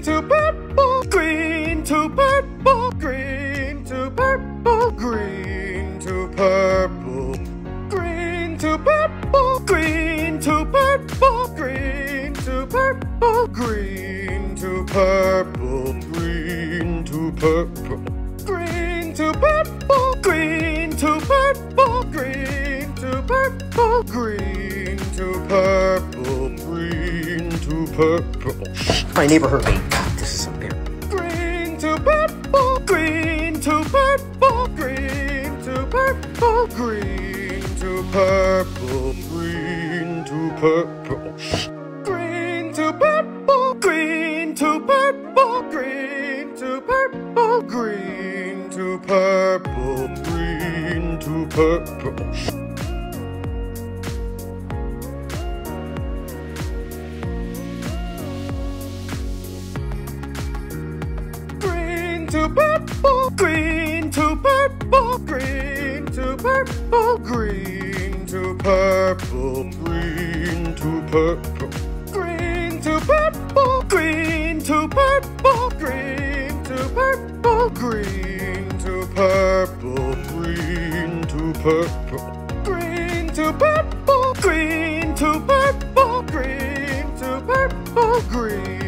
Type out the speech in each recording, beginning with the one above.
green to purple, green to purple, green to purple, green to purple, green to purple, green to purple, green to purple, green to purple, green to purple, green to purple, green to purple, green to purple, green to purple. My neighbor heard me. God, this is embarrassing. Green to purple, green to purple, green to purple, green to purple, green to purple. Green to purple, green to purple, green to purple, green to purple, green to purple. To purple, green to purple, green to purple, green to purple, green to purple, green to purple, green to purple, green to purple, green to purple, green to purple, green to purple, green to purple, green to purple, green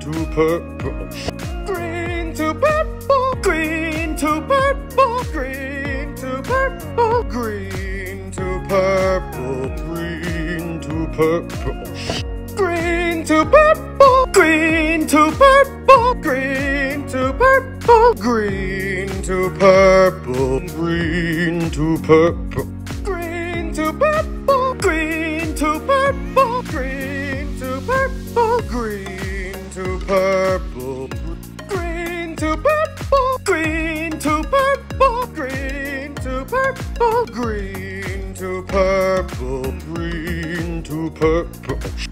to purple, green to purple, green to purple, green to purple, green to purple, green to purple, green to purple, green to purple, green to purple, green to purple, green to purple, green to purple, green to purple, green to purple, green to purple, green to purple, green to purple, green to purple, green to purple, green to purple.